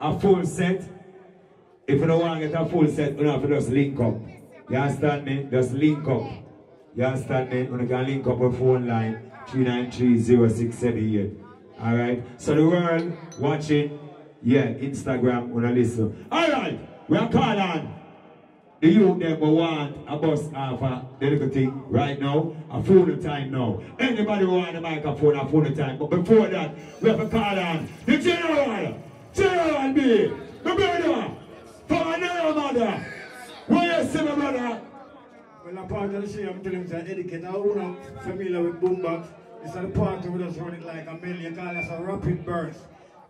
a full set. If you don't want to get a full set, you have to just link up. You understand me? Just link up. You understand me? You can link up with phone line 3930678. Alright? So the world watching, yeah, Instagram, wanna listen. Alright, we are calling on the youth them want a bus of the little thing right now, a phone time now. Anybody want a microphone, a phone time. But before that, we have to call on the general, general B, the brother, from another mother. Where you see my brother? Well, a part of the show, I'm telling you, etiquette, I who familiar with boombox, it's a part of us run like a million, call us a rapid burst.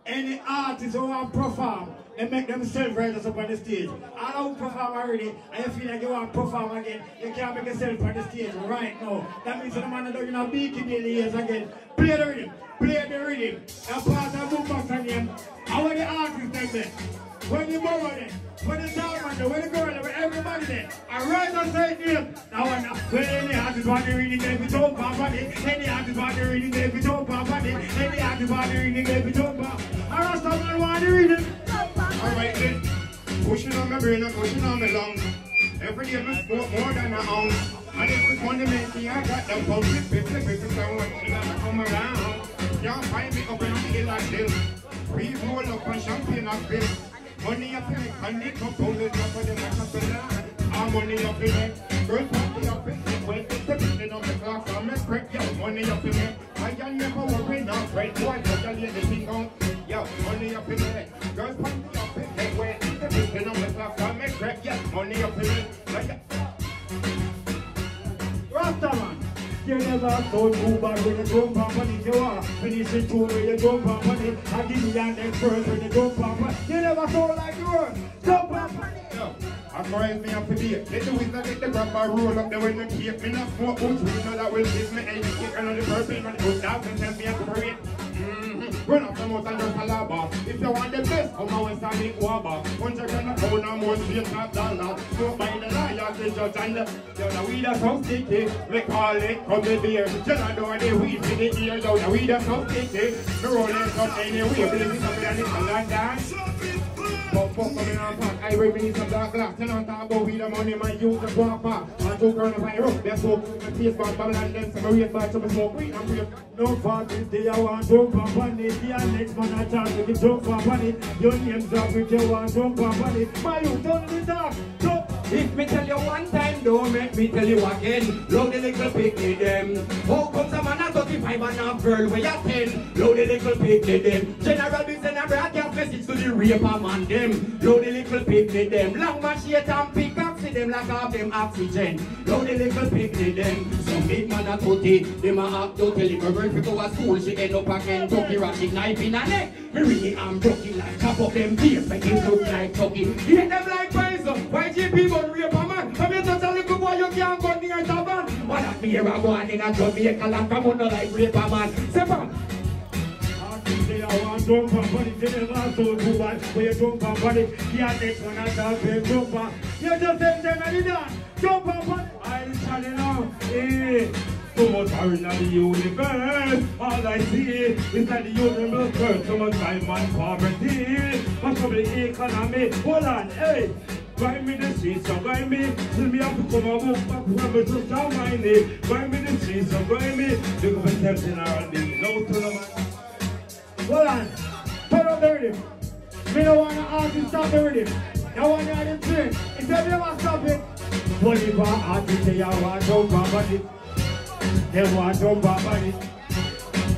Any artist who want perform, they make themselves right up on the stage. I who perform already, and you feel like you want to perform again, you can't make yourself on the stage right now. That means the man that doing a beating in the ears again. Play the rhythm, play the rhythm. A part of boombox and them. How are the artists like that? When you borrow them, when the diamond, when the girl, when everybody there, I rise and say them. Now when, any artist want to read it, they be talk about it. Any artist want to read it, they be talk about it. Any artist want to read it, be talk about it. I rest of man want to it. Alright then, pushing on my brain and pushing on my lungs. Every day I smoke more than an ounce. And if it's one dimension, I got them pump it, fifty, fifty, so when she gotta come around. Y'all find me up in the hill like this. We roll up on champagne and bill. Money up in it, and it come pull it up for the line. Our money up in it, girl party up in it. When it's the beating of the clock, I'm a crack, yo, money up in it. I can never worry now, right? Boy, put your lady thing on. Yo, money up in it, girl party up in it. When it's the beating of the clock, I'm a crack, yo, money up in it. You never told too bad when you jump up on it, you are finishing two when you jump up on it. I give you your next verse when you jump up on it. You never told like you were. Jump up on it. Yo, I correct me up to date. Let the wizard get the grab I roll up the when you keep me not smoke boots. We know that will give me any kick and on the when it goes down and tell me I can parade. Up the and a lava. If you want the best, come on and stand in Waba. Once you can pound and more straight top dollar. By the liar, the judge and the the weed is so sticky. We call it come the beer. I know the weed in the ear. Yo, the weed is so sticky. Me rolling up anyway. Believe it, and it's a London. But fuck coming on back, I will be some dark glass. Tell on talk about weed, the money, my youth, the walk back. And two girls on the road, let's go. My face back, and then some real bad, some smoke weed and break. No fault is there, you want jump up on it. The next man I talk, you can jump up on it. Your name's drop if you want jump up on it. My youth, don't be jump. If me tell you one time, don't make me tell you again. Load the little picnic them. How comes a man at 35 and a girl where you 10? Load the little picnic them. General be send a broadcast message to the raper man them. Load the little picnic them. Long machete and pickaxe them like half them oxygen. Load the little picnic them. Some big man a tutty. Them a act to tell him a girl to go to school. She end up a Kentucky ratchet knife in her neck. Me really am broken like chop up them teeth. Make him look like Chucky. Hit them like poison. YGP but rape a man. Come here touch a little boy, you can't go near the van. What a fear I go in a Jamaica land from under like rape a man. Say on it, you never told too bad. When you up on it, the next one talk to jump up. You just send them and you done. Up on. I'm standing now. Eh. So much are in the universe. All I see is that the universe hurt so much time and poverty. Much of the economy. Hold on, hey. Grind me the streets, so grind me. Till me have to come and move back when me just down my knee. Grind me the streets, so grind me. Look up and tell General D. No to the man. Hold on. Turn up the rhythm. Me don't want to artist stop the rhythm. Want to hear them train. If you never stop it, Twenty bar artists say you want to on it. They want to on it.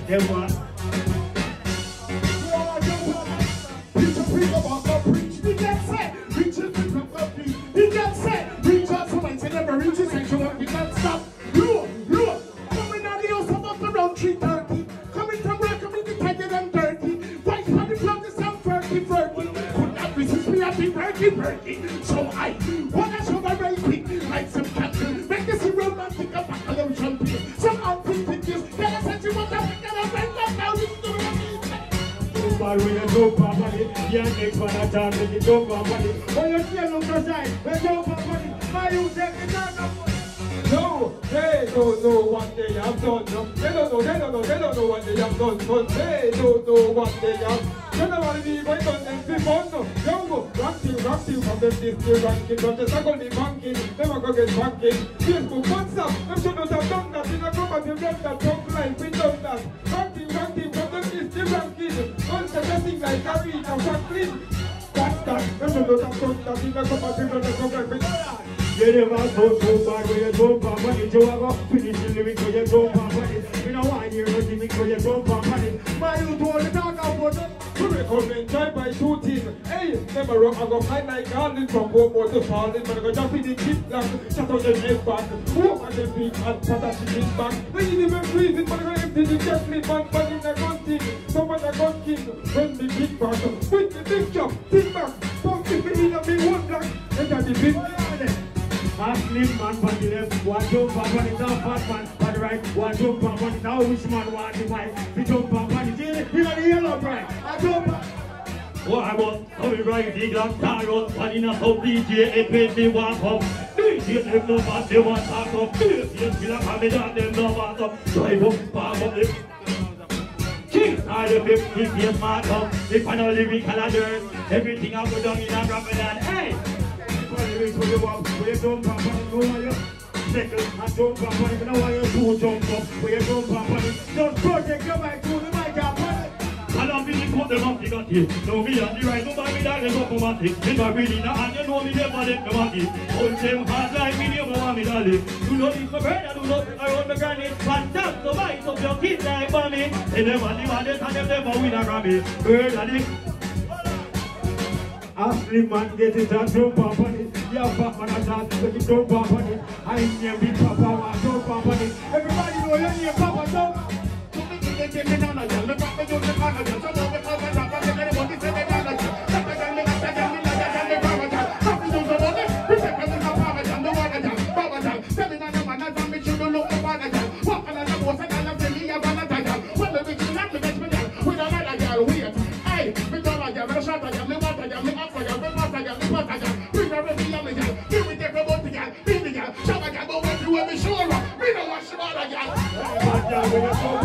They want. To. Preach a preach about the preach. He gets set. Preach a preach about the. He gets set. Preach out much and never reaches at the perky, perky. So I wanna show my very like some cattle. Make this a romantic, a baccalaureate champion. Some outfit pictures, get a sense of what I'm gonna bring up now. But when you jump up on it, yeah, next one I you jump up on it. When you see a look aside, you up on it, my you take it down. No, they don't know what they have done. No, they don't know, they don't know, they don't know what they have done. But they don't know what they have The fun. Young go, you, you them year ranking. The me banking, never go get banking. Facebook, WhatsApp, them should not have done that. In a company, them that talk like we done that. Rock you, rock you them year ranking. Don't say nothing like Aretha Franklin. What's that? Them should not have done that. In a company, them that talk like we done that. You never so so bad when you jump on it. You a finish the lyrics when you jump on it. You know why you're not giving when you jump on it. My youth talk about it. To record enjoy by shooting. Hey, never rock, I go fly like garden from home to falling. But I go jump in the chip block, shut out the head back. Walk on the big and put a shit back. They even it, but I go empty the me back, but in the gun thing. Someone a gun king, when the big back. With the big chop, big back. Pump the in a one black. Enter the big A slim man on the left, one jump up on it, a fat man on the right, one jump up on it, now which man want the white? We jump up on know the yellow bright, I up. What I you ride the glass car on one in a home DJ, it made me walk up. DJ them no man, they want talk up. DJ like I'm down, them no want up. Drive up, palm up the King side of it, we feel smart up. The final lyrical alert, everything I go down in a rapid and hey. lyrics when you walk, when you jump up on know why you second and jump up on it, know why you two jump up, when you jump up on it, just protect your mic to the I put them up, they it. No, me on the right, nobody that is automatic. If I really not, and you know me, never let them at it. Hold them hard like me, never want me, darling. Do not eat my I do not I run the granite. Fantastic, so bite up your kids like mommy. They never demand it, and them never win a Grammy. Bird and it. A slim man get it and up on it. Yeah, fat man dance, let it jump up on it. I name big papa, jump up on it. Everybody know your name, papa, when you. jump up on it,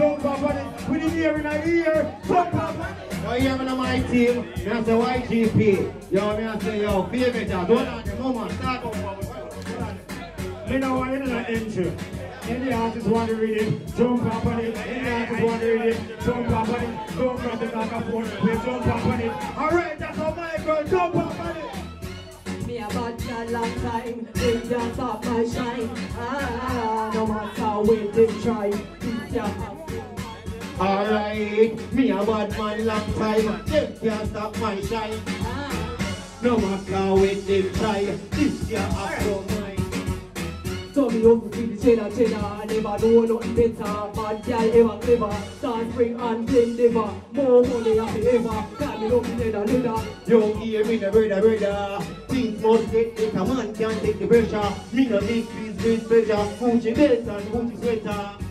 talk about jump up on it. We didn't hear in a ear, jump up on it. Yo, hear me on my team, me I say YGP. Yo, me I say, yo, favorite, don't on the moment, start up. You know what, in the entry. Any artist want to read it, jump up on it. Any artist want to read it, jump up on it. Don't grab the back and forth, we jump up on it. Alright, that's how my girl jump up on it. Me a bad girl long time, they can't stop my shine. Ah, no matter what they try, it's your Alright, me a bad man long time, them can't stop my shine. No matter what they try, this year after mine. So me over to the cheddar cheddar, never know nothing better. Bad girl ever clever, start spring and plain liver. More money than ever, got me looking leather leather. Yo, hear me the brother, brother. Things must get better, man can't take the pressure. Me no make business better, Gucci belt and Gucci sweater.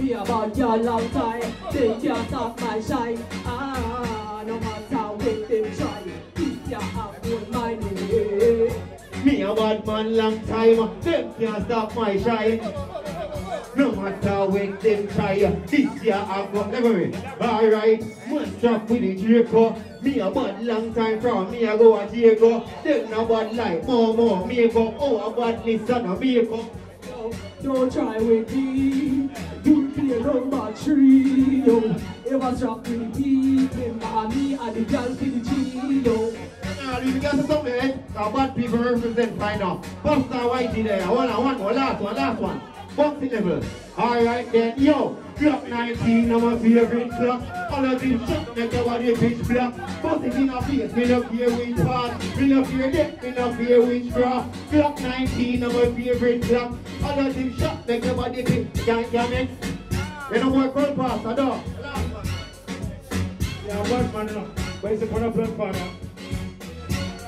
Me a bad girl long time, they can't stop my shine. Ah, no matter what they try, this year I hold my name. Me a bad man long time, them can't stop my shine. No matter what them try, this year I've got never me. Alright, man strap with the Draco. Me a bad long time from me a go a Jago. Them no bad like more more me go. Oh a badness and a makeup. Don't try with me. You be a number three. Yo, ever drop me beat. Remember me and the girl for the G. Yo, Now you got to something, eh? Bad people represent right now. Buster Whitey there, one one, one last one, last one. bounce level. Alright then, yo, Glock 19, I'm favorite clock. All of these shots make your body pitch black. Bounce it in a face, me love fear which part. Me love fear death, me love fear which draw. Glock 19, I'm favorite clock. All of these shots make your body pitch. Can't it? You know what, call pass, I don't. Yeah, bad man, you know. But it's a fun of father.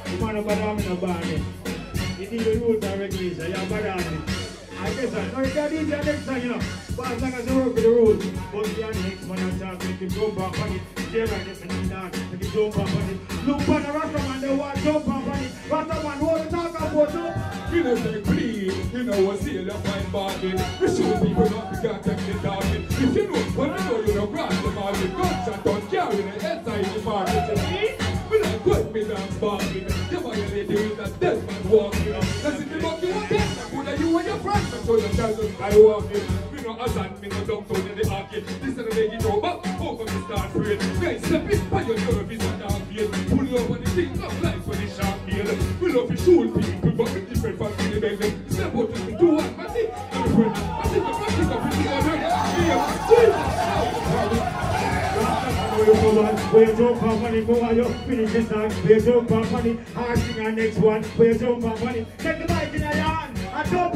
The man of Badam in a band. He need the rules and regulations. Yeah, Badam. I guess I know you can do the next time, you know. But as long as you work with the rules, but the next man and talk, make him jump up on it. Right there, and dance, make him jump up on it. Look for the Rasta man, they want jump up on it. Rasta man, what to talk about, no? You know say please, you know what seal a fine bargain. We show people not to get them the target. If you know, but you know you don't grant the market. Gunshot don't carry the inside the market. You see? We like good me dance bargain. The with that dead man walking. Listen to what you want to Put that you and your friends and show your child I walking. We know as and me no dumb down in the arcade. This is the you know, but over me start praying. Guys, step in by your nerves and down here. Pull on the thing of life for the sharp nail. We love to shoot people, you come on, where you jump on money, go on, you finish this song. Where you jump on money, sing on next one. Where you jump on money, take the mic in your hand and jump.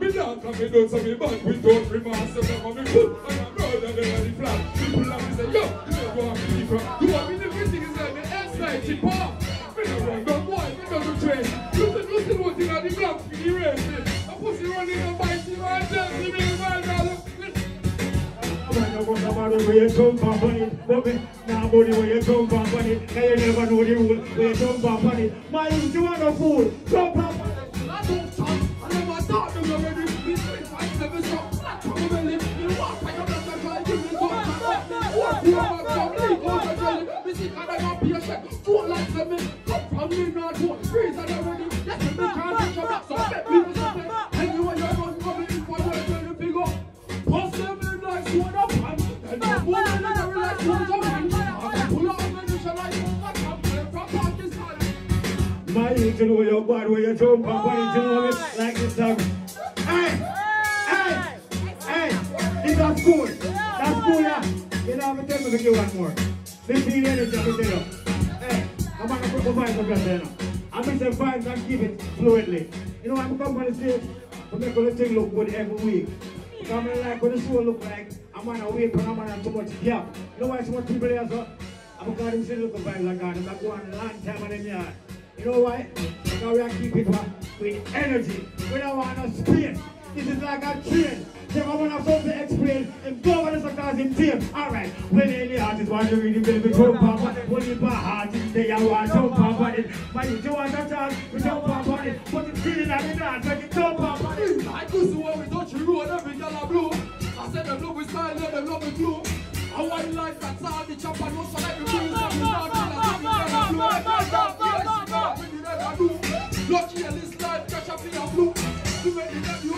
Me not come in so me back with don't remaster them on me foot and I'm than on the flat. People have me say, yo, you don't on me different. You want me to everything is like the inside chip off. Me not run no boy, me not do train. Listen, listen what's in the block for the race. A pussy running Where you jump on money, but me nah money where you jump on money. Now you never know the rule. Where you jump on money, my you a fool. On money. I don't talk, I never thought from the belly, you walk by your blood and try to me talk. Walk through my come, leak out the jelly. Me sick and I got patient. Four like seven, come from not and already. Yes, My youth you know your bad where you jump on money, you know it like this. Hey, hey, hey, this is school. That's school, yeah. You know, I'm gonna tell you to give one more. This is the energy, I'm gonna tell you. Hey, I'm gonna put the vibes up there, know. I'm gonna say vibes and give it fluently. You know, I'm on the stage, I make the thing look good every week. Because I'm like what the show look like, I'm on a wait, but I'm on too much gap. You know why so much people there, so? I'm gonna them say look at vibes like that, and I go on a long time on them yard. You know why? Because we are keep it uh, with energy. We don't want no space. This is like a train. I want to something to explain, and go over this cause him team. Alright, when any artist want to really baby jump up on it, when you buy artist, they are want to jump up on it. But if you want to chance, we jump up on it. Put it feeling at the dance, make it jump up on it. I could see when we touch the road, every girl a blue. I said them love with style, yeah, them love with glue. I want life that's all the chop and no so like this life, catch up in your blue. You make that you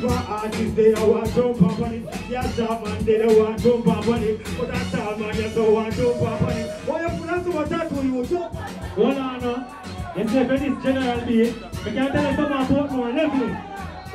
to artists, they want to jump up on it. Yeah, sharp man, they want to jump up on it. But that tall man, you don't want to jump up on it. Why you put that so much tattoo you? Hold on now. Say for this general B, we can't tell you about more leveling.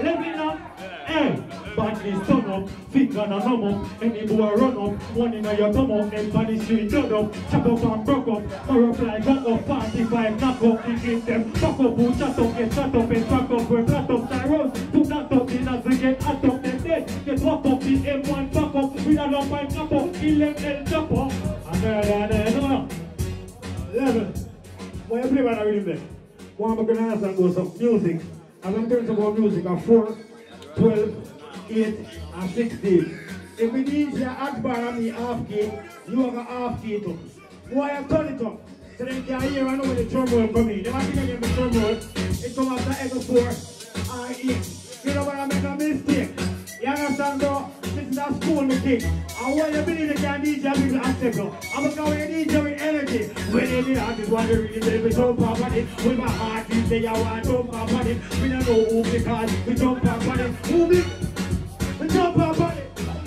Leveling up. Hey, badly turn up, finger no numb up, any boy run up, one in your thumb up, then body street up, chop up and broke up, or like gun up, 45 knock up, English them, fuck up, who chat up, get shut up, and up, we're flat up, that up, the as get hot up, then dead, get walk up, the M1 back up, with a lump and knock up, 11 chop up, and there, no, no. Level. Why you play by the rhythm there? Why am I going to ask and go some music? As I'm you about music, I'm 4, 12, 8, and 16. If we need your Akbar and me half key, you have a half key too. Why you turn it up? So they can hear and know when the roll come in. They want to get the roll. It come after every 4 and 8. You know what I make a mistake? You understand though? This is a school me thing. And when you believe you can DJ people accept you. I'm gonna go with DJ with energy. When you need artists want to really baby jump up on it. With my heart is there, I want to jump up on it. We don't know who because we jump up on it. Who me?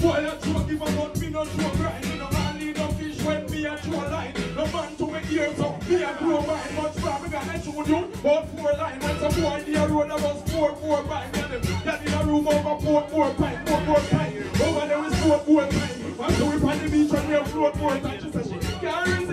Boy, I throw give a gun, me no throw grind. No man lead no fish when me a throw line. No man to make ears up. Me a grow by much more, me mention with you. About four line, when some boy the road, I was four, four by them. That in a room over four, four four, four pint. Over there is four, four. And so we on the beach and we have float more time. She said she can't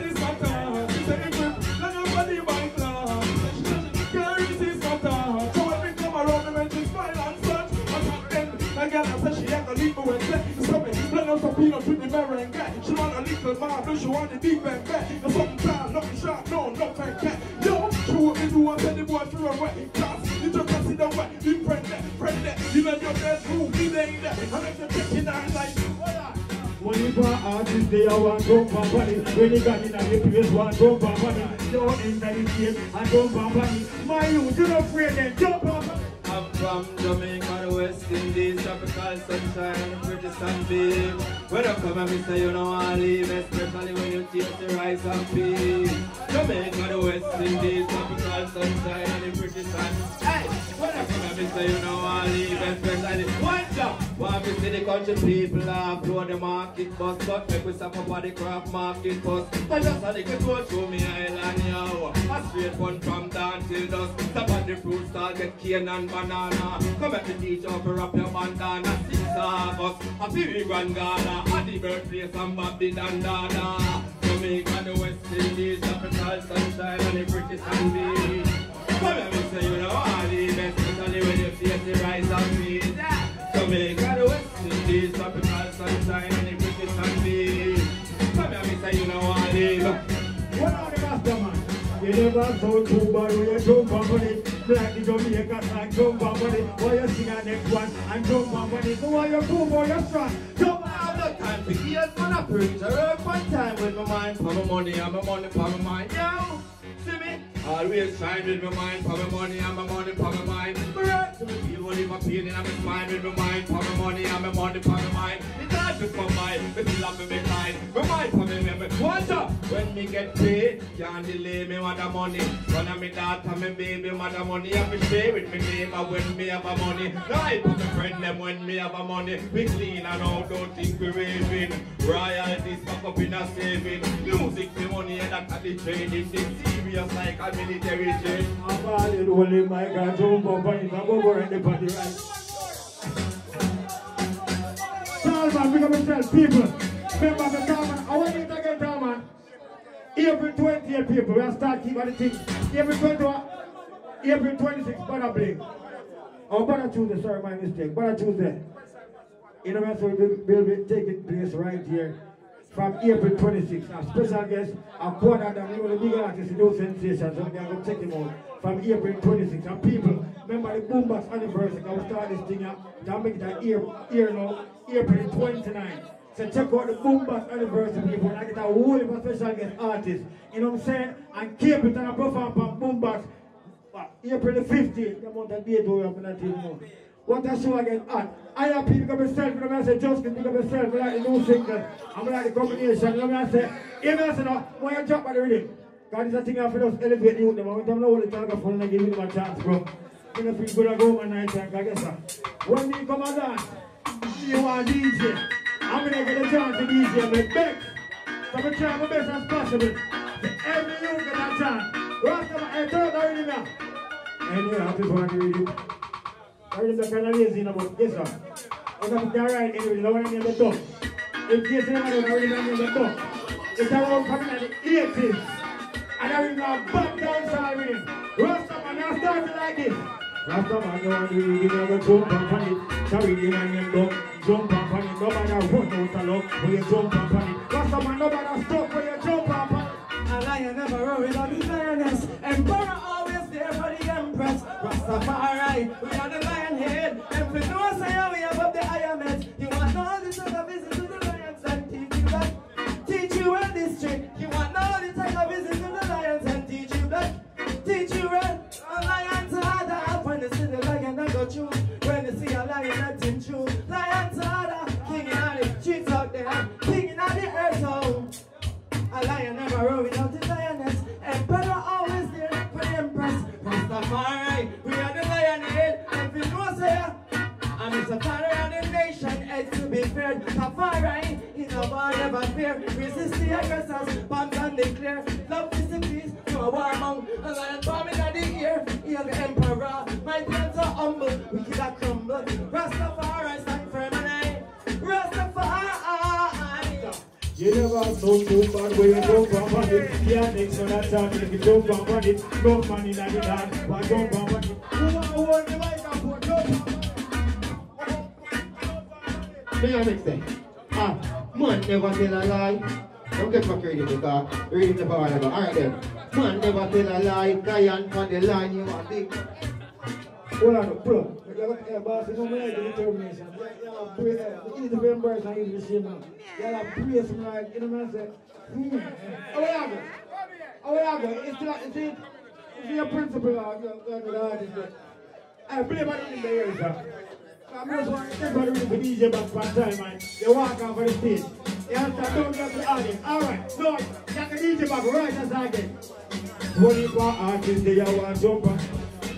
some peanuts with the meringue. She want a little marble, she want the deep and fat. And something tall, nothing sharp, no, nothing cat. Yo, she want me do and tell boy through a wet class. You just can see the wet, you friend that, friend that. You let your bedroom, he ain't there. And if you're taking that like. Oh, when you for artists, they are one drum for money. When you got in a place, one drum for money. Don't enter the game and drum for money. My youth, you don't afraid then, jump on. I'm from Jamaica, the West Indies, tropical sunshine, pretty sunbeam. When I come and say you know I leave, especially when you taste the rice and peas. Jamaica, the West Indies, tropical sunshine, and the pretty sun. Hey, when I come and say you know I leave, especially one job. Want me see the country people upload the market bus, but make we up at the craft market bus. I just a little go through me island, yo. A straight one from down till dusk. Stop at the fruit stall, get cane and banana. Come at the teach up, wrap your bandana. Six of a Piri Grand Gala. At the birthplace of Bobby Dandana. Jamaica, the West Indies, tropical sunshine and the British and beach. Come here, me say you know all the best, especially when you face the rise of peace. Jamaica, the West Indies, tropical sunshine and the British and beach. Come here, me say you know all the. What are the master man? You never saw two bar when you jump on money. Black the Jamaica and jump on money. Why you sing a next one and jump on money? So why you cool boy, you strong? For years, man. I preach. I work one time with my mind for my money and my money for my mind. Yo, see me? I always shine with my mind for my money and my money for my mind. Right. To me feel only my pain and I'm smile with my mind for my money and my money for my mind. It's hard to come by, but still have be kind. My mind for me memory. What's up? When me get paid, can't delay me want the money. One of me daughter, me baby, want the money. I be share with me neighbor when me have a money. I put my friend them when me have a money. We clean and out, don't think we raving. Royalties back up in a saving. Music, the money, and that the trading. This serious like a military jet. I'm all in only my God, jump on money. I'm over at the body right. Talman, big up yourself, people. Remember the Talman, I want to get Talman. April 20th, people, we'll start keeping the thing. April 21, April 26th, Banner Blink. Oh, Banner Tuesday, sorry, my mistake. Banner Tuesday. You know, we'll, we'll be taking place right here from April 26th. Our special guest, a quarter of them, you know, the big artist, the new sensation, so we're going to check him out from April 26th. And people, remember the Boombox anniversary, I will start this thing up, don't make a year, year now, April 29th. So check out the Boombox anniversary, people, and I get a whole of special guest artists, you know what I'm saying? And keep it and I perform on Boombox April the 15th, the month of date we have that team. What a show again hot. I have people come myself, you know, I say, just pick up yourself, I like the new single, I'm like the combination, you know, I say, even I say, no, why you drop by the rhythm? God is a thing I feel us elevate the youth, them, and we don't know what the talk of, and give them a chance, bro. You know, feel good to go one night, and I guess, uh, when we come and dance, you want DJ, I'm gonna get a chance to DJ, but beg, so I'm gonna try my best as possible. Every youth get a chance. Rasta, up the rhythm now. Anyway, I'm just want to read it. Read the kind lazy, you know, but yes, sir. I'm going to right anyway, the one in the dog. If you say I don't know, in the dog. It's around coming at the 80s. And I read my back down side with him. Rasta man, I started like this. Rasta man, you want to it, you jump up on it. Sorry, the man named dog. Jump up on it. Run out of luck when you jump up on it. I the nation, is to be feared. Safari, in a war never fear. Resist the aggressors, bombs and declare. Love is the peace, no war among. A lion bombing at the ear, hail the emperor. My hands are humble, we kill a crumble. Rastafari, stand firm and I. Rastafari. You never so too far, where you go from on it. Yeah, next on that time, if you go from on it, go man in the hand, but go from on. Mix them. Ah, man never tell a lie. Don't get back reading because reading the power level. Alright then. Man never tell a lie. Giant on the line, you are big. Hold on, bro. You to boss, you know me like the determination. You have to uh, you need to be embarrassed and you need to shame now. You have to pray some like, you know what I'm? Hmm. Will you go? Will you go? It's like, it's it. It's your of your, your, your artist. I play about it in the ears, sir. Everybody with the DJ back one time, man. They walk off of the stage. You have to don't the audience. Alright, no, get the DJ back right as I get. What if our they want jump on?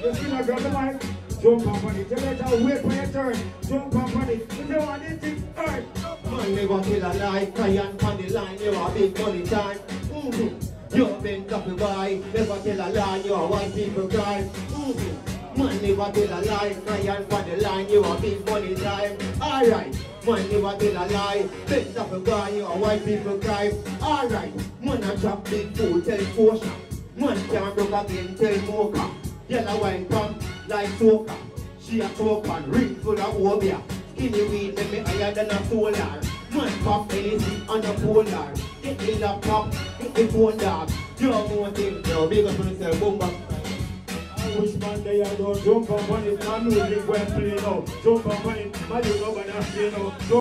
You see my grab the mic, jump up on it. You better wait for your turn, jump up on it. If you want this thing, alright. Man never tell a lie. Giant on the line, you are big money time. Mm-hmm. You've been copy boy. Never tell a lie, you are white people cry. Mm-hmm. Man never tell a lie. Giant on the line, you are big money time. Alright. Man never tell a lie. Bend up a guy, you are white people cry. Alright. Man a drop big fool, tell force. Man can't broke again, tell mocha. Yellow wine pump like soca. She a talk and ring full of obia. Skinny weed make me higher than a solar. Man pop anything on a polar. Get the laptop, get the phone dog. You more thing, yo, big up on yourself, boom bang. Which man they are don't jump up on it, man music when play. Jump up on it, man you know what I'm.